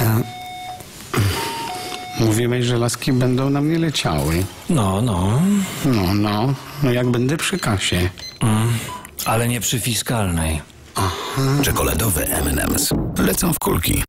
E, Mówiłeś, że laski będą na mnie leciały. No, no. No, no, no jak będę przy kasie. Mm, ale nie przy fiskalnej. Aha. Czekoladowe M&M's lecą w kulki.